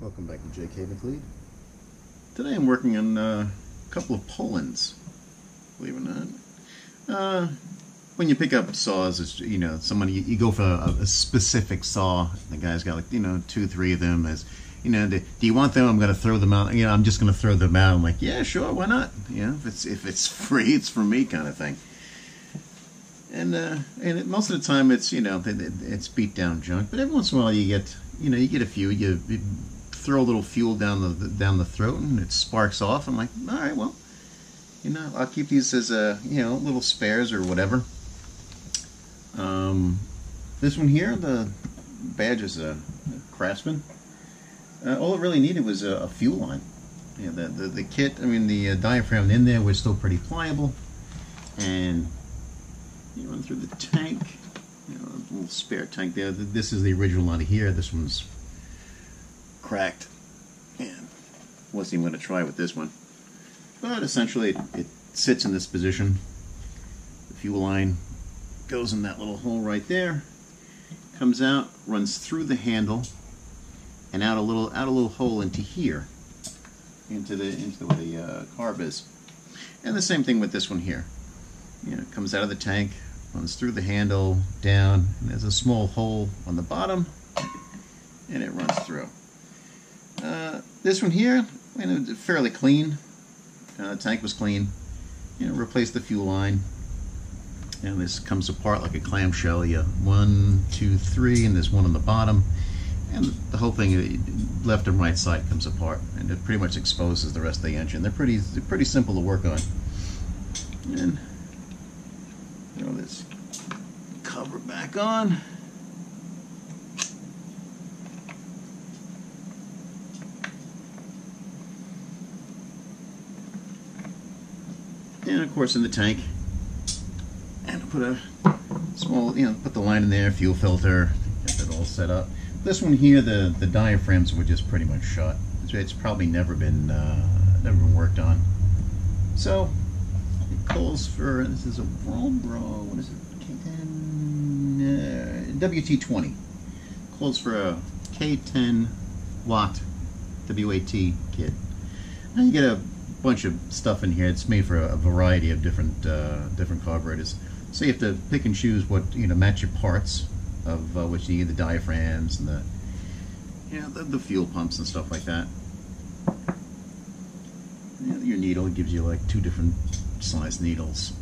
Welcome back to J.K. McClead. Today I'm working on uh, a couple of Poulans, believe it or not. Uh, when you pick up saws, it's, you know, someone, you, you go for a, a, specific saw, the guy's got like, you know, two, three of them, as, you know, do, do you want them? I'm going to throw them out, you know, I'm just going to throw them out. I'm like, yeah, sure, why not? You know, if it's, if it's free, it's for me kind of thing. And, uh, and it, most of the time it's, you know, it, it's beat down junk, but every once in a while you get, you know, you get a few, you, you throw a little fuel down the down the throat and it sparks off. I'm like, all right, well, you know, I'll keep these as a you know little spares or whatever. Um, this one here, the badge is a, a Craftsman. Uh, all it really needed was a, a fuel line. Yeah, the, the, the kit, I mean the uh, diaphragm in there was still pretty pliable, and you run through the tank. You know, a little spare tank there. This is the original out of here. This one's cracked and wasn't even going to try with this one. But essentially, it, it sits in this position. The fuel line goes in that little hole right there, comes out, runs through the handle, and out a little out a little hole into here, into the into where the uh, carb is. And the same thing with this one here. You know, it comes out of the tank, runs through the handle, down, and there's a small hole on the bottom, and it runs through. Uh, this one here, I mean, fairly clean. Uh, the tank was clean. You know, replace the fuel line. And this comes apart like a clamshell. You one, two, three, and there's one on the bottom. And the whole thing, uh, left and right side, comes apart, and it pretty much exposes the rest of the engine. They're pretty, they're pretty simple to work on. And throw this cover back on. And of course in the tank. And put a small you know put the line in there fuel filter get it all set up. This one here the the diaphragms were just pretty much shot it's, it's probably never been uh, never been worked on. So it calls for this is a Walbro what is it? K10 uh, WT20 calls for a K10 watt WAT kit. Now you get a bunch of stuff in here. It's made for a, variety of different uh, different carburetors. So you have to pick and choose what you know match your parts of uh, what you need, the diaphragms and the yeah the, the fuel pumps and stuff like that. your needle gives you like two different size needles.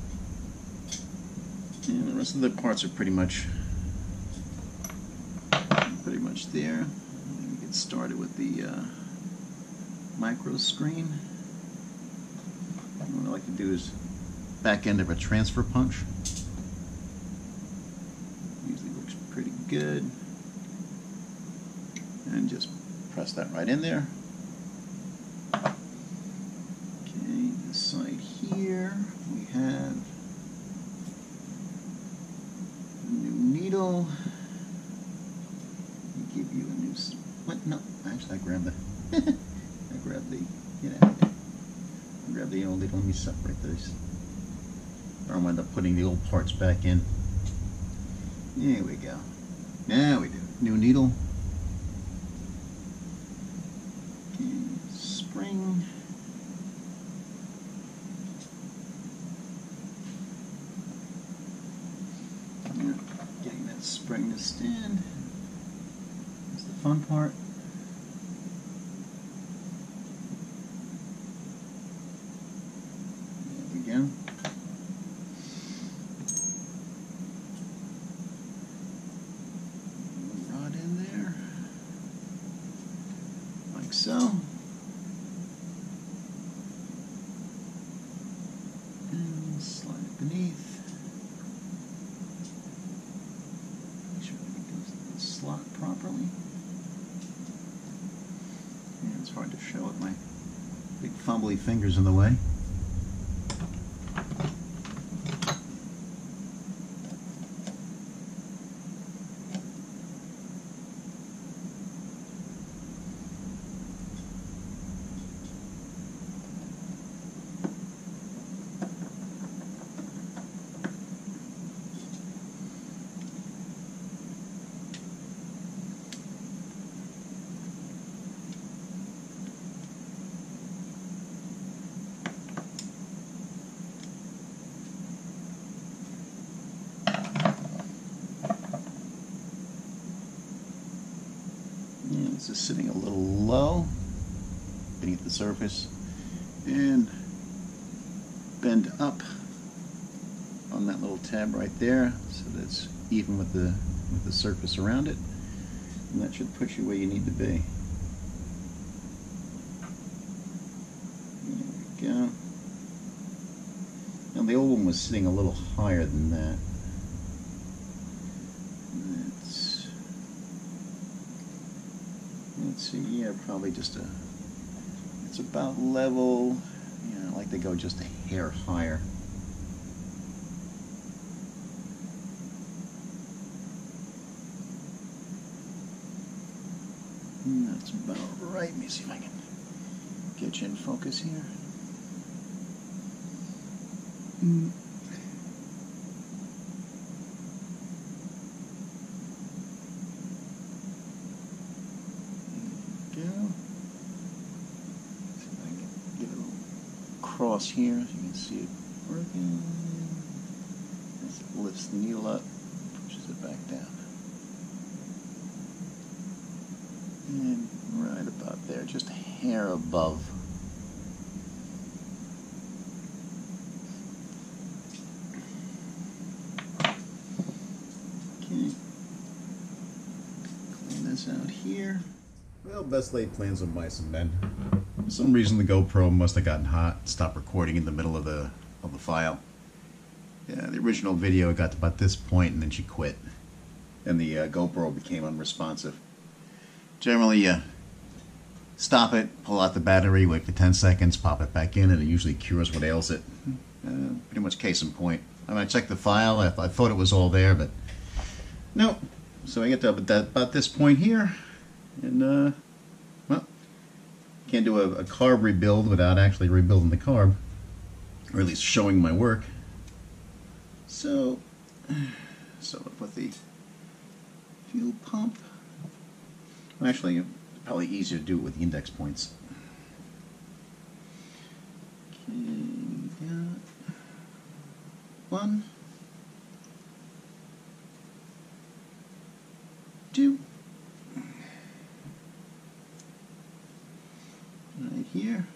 And the rest of the parts are pretty much pretty much there. Let me get started with the uh, micro screen. What I like to do is back end of a transfer punch. Usually works pretty good. And just press that right in there. Okay, this side here we have a new needle. Give you a new. What? No, actually, I grabbed the. I grabbed the. Get out grab the old needle. Let me separate those. Or I'm end up putting the old parts back in. There we go. Now we do. New needle. spring. getting that spring to stand. That's the fun part. again. Rod in there, like so. And slide it beneath. Make sure everything goes in slot properly. Yeah, it's hard to show with my big fumbly fingers in the way. Is sitting a little low beneath the surface and bend up on that little tab right there so that's even with the with the surface around it and that should put you where you need to be. There we go. Now the old one was sitting a little higher than that. Let's, let's see, yeah, probably just a, it's about level, know, I like to go just a hair higher. That's about right. Let me see if I can get you in focus here. Mm. Cross here you can see it working. As it lifts the needle up, pushes it back down. And right about there, just a hair above. Okay. Clean this out here. Well, best laid plans of mice and men. Some reason the GoPro must have gotten hot, stopped recording in the middle of the of the file. Yeah, the original video got to about this point and then she quit. And the uh, GoPro became unresponsive. Generally, you stop it, pull out the battery, wait for 10 seconds, pop it back in, and it usually cures what ails it. Uh, pretty much case in point. I, mean, I checked the file, I, I, thought it was all there, but no. So I get to about this point here, and uh, can't do a, a carb rebuild without actually rebuilding the carb, or at least showing my work. So, so put the fuel pump Actually, probably easier to do it with the index points. Okay, one, two, right here.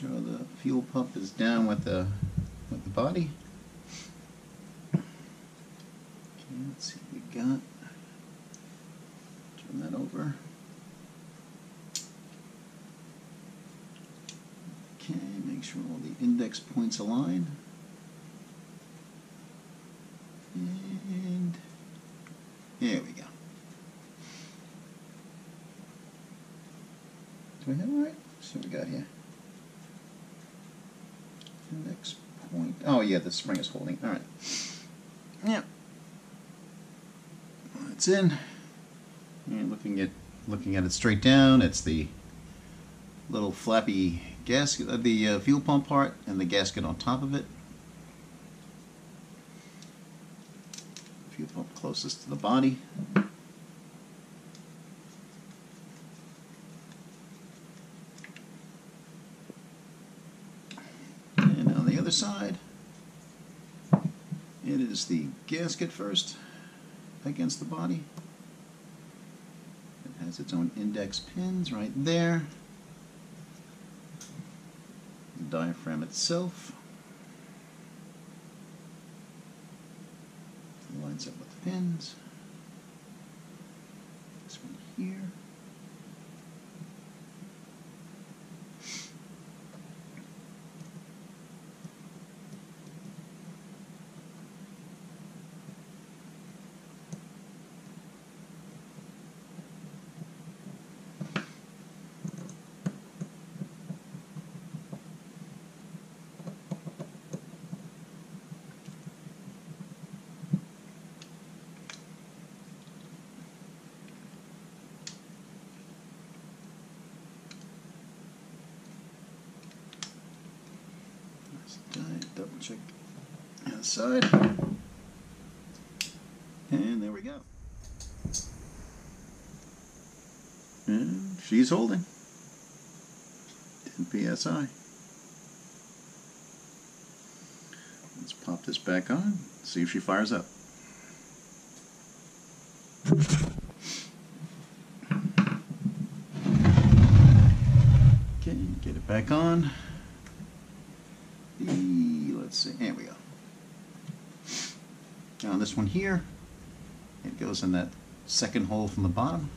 Sure the fuel pump is down with the with the body. Okay, let's see what we got. Turn that over. Okay, make sure all the index points align. And there we go. Do I have it right? So we got here. Index point. Oh yeah, the spring is holding. All right. Yeah. It's in. And looking at looking at it straight down, it's the little flappy gasket uh, the uh, fuel pump part and the gasket on top of it. Fuel pump closest to the body. And on the other side, is the gasket first against the body It has its own index pins right there. The diaphragm itself lines up with the pins. This one here. double check the outside. And there we go. And she's holding. 10 psi. Let's pop this back on, see if she fires up. Okay, get it back on. The let's see, there we go. Now this one here, it goes in that second hole from the bottom.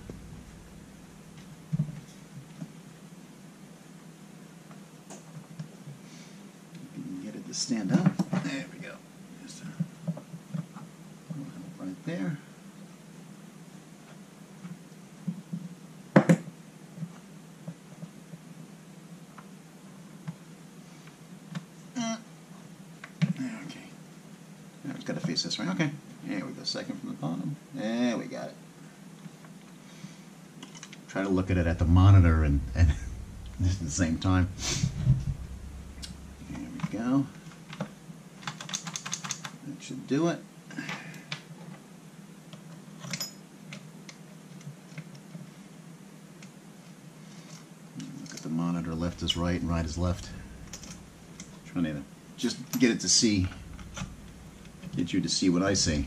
You can Get it to stand up. There we go. Just right there. Okay. Now it's got to face this way. Okay. There we go. Second from the bottom. There we got it. Try to look at it at the monitor and, and at the same time. There we go. That should do it. Look at the monitor. Left is right and right is left. Trying to just get it to see, get you to see what I see.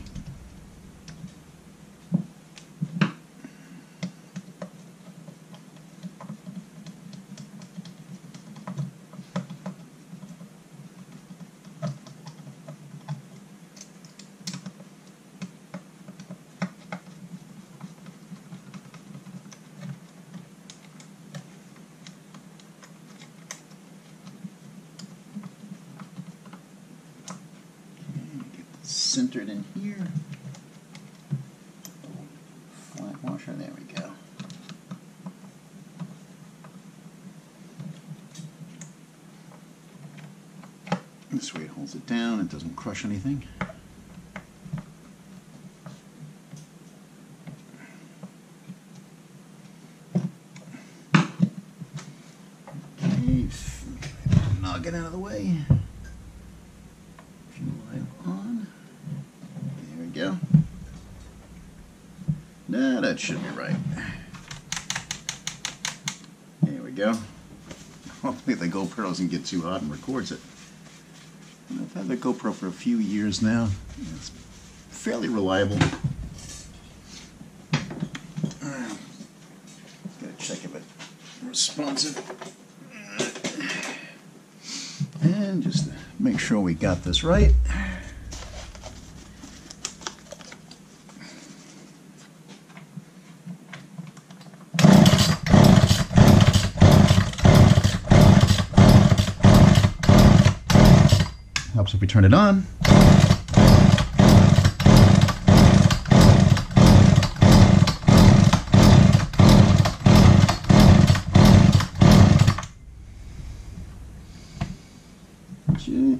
Centered in here. Flat washer, there we go. This way it holds it down, it doesn't crush anything. Okay, it out of the way. Fuel light on. There we go. Nah, that should be right. There we go. Hopefully the GoPro doesn't get too hot and records it. I've had the GoPro for a few years now. It's fairly reliable. Gotta check if it's responsive. And just make sure we got this right. Helps if we turn it on. Gee.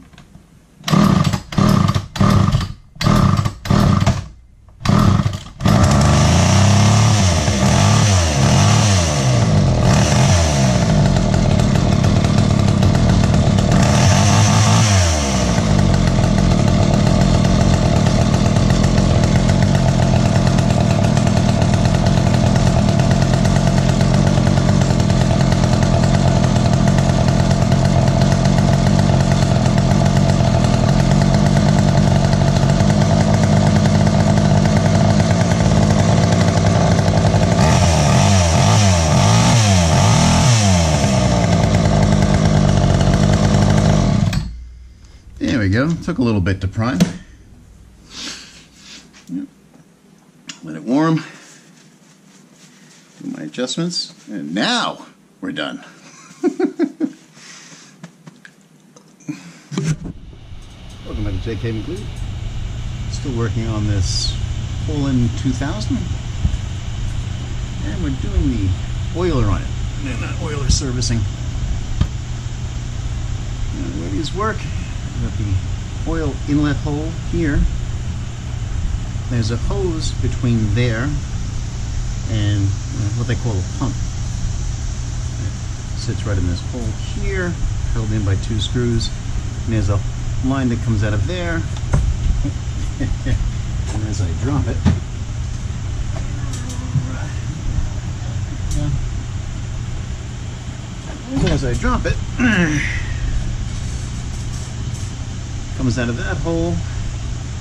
There we go. Took a little bit to prime. Let it warm. Do my adjustments. And now we're done. Welcome back to JK McClead. Still working on this Poulan 2000. And we're doing the oiler on it. And that oiler servicing. And the way these work, got the oil inlet hole here. There's a hose between there and uh, what they call a pump. It sits right in this hole here, held in by two screws. And there's a line that comes out of there. and as I drop it, as I drop it, comes out of that hole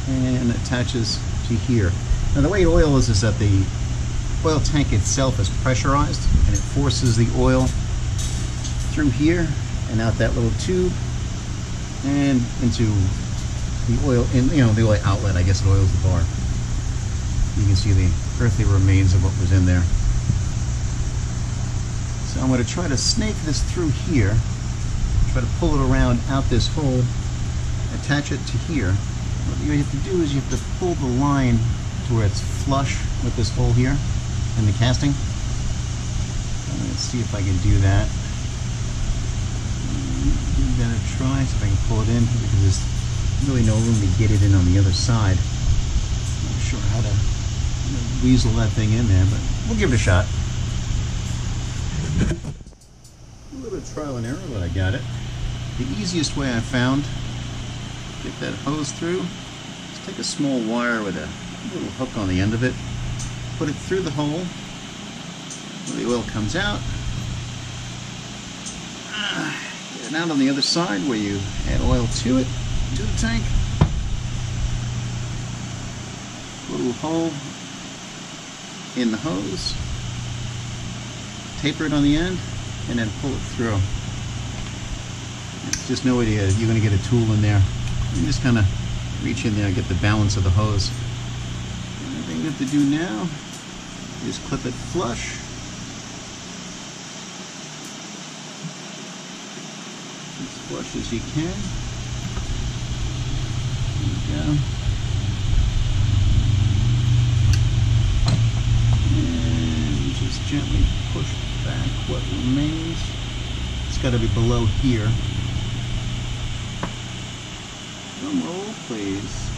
and attaches to here. Now the way oil is is that the oil tank itself is pressurized and it forces the oil through here and out that little tube and into the oil, in, you know, the oil outlet, I guess it oils the bar. You can see the earthly remains of what was in there. So I'm going to try to snake this through here, try to pull it around out this hole, attach it to here. What you have to do is you have to pull the line to where it's flush with this hole here in the casting. Let's see if I can do that. I'm gonna try, see if I can pull it in because there's really no room to get it in on the other side. Not sure how to weasel that thing in there, but we'll give it a shot. A little bit of trial and error, but I got it. The easiest way I found get that hose through. Is take a small wire with a little hook on the end of it, put it through the hole. Where the oil comes out, ah, get it out on the other side where you add oil to it, to the tank, little hole in the hose, taper it on the end, and then pull it through. It's just no idea. You're going to get a tool in there. Just kind of reach in there and get the balance of the hose. The thing you have to do now is clip it flush. As flush as you can. There you go. And just gently push back what remains. It's got to be below here. Please.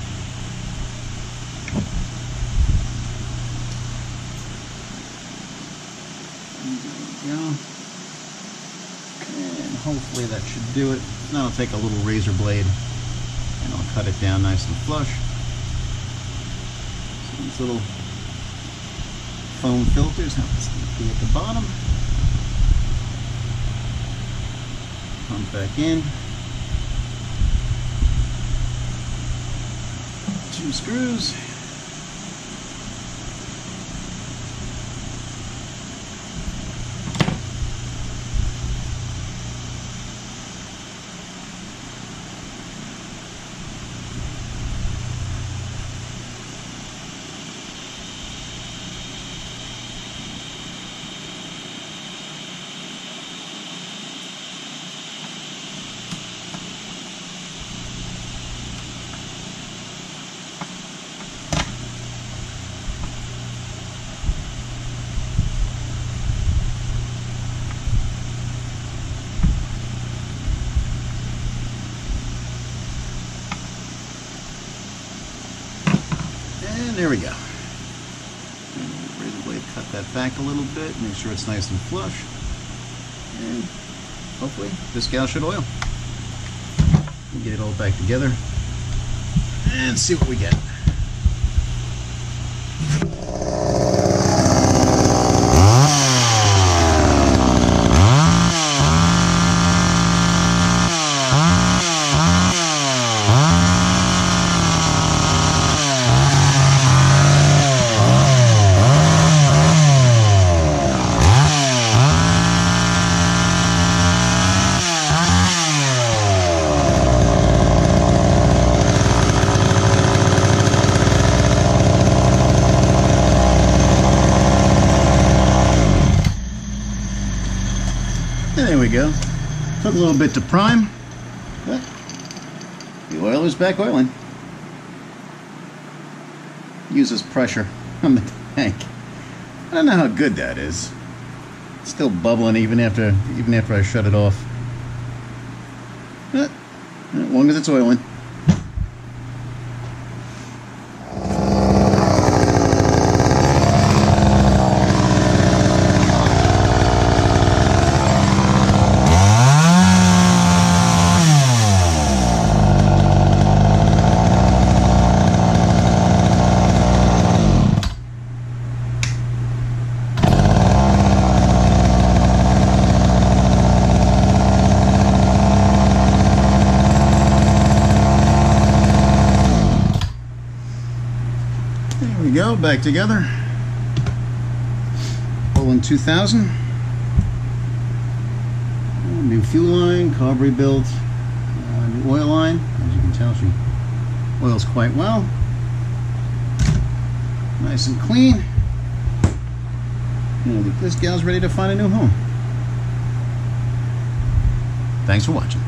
And hopefully that should do it. Now I'll take a little razor blade and I'll cut it down nice and flush. So these little foam filters happen to be at the bottom. Pump back in. Two screws. And there we go. Blade, cut that back a little bit, make sure it's nice and flush. And hopefully this gal should oil. Get it all back together and see what we get. There we go. Took a little bit to prime, but the oil is back oiling. Uses pressure on the tank. I don't know how good that is. It's still bubbling even after even after I shut it off. But as long as it's oiling. There we go, back together. Olin 2000. new fuel line, carb rebuilt, uh, new oil line. As you can tell, she oils quite well. Nice and clean. And this gal's ready to find a new home. Thanks for watching.